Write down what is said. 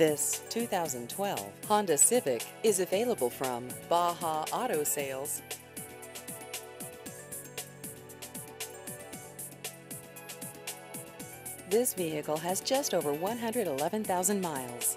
This 2012 Honda Civic is available from Baha Auto Sales. This vehicle has just over 111,000 miles.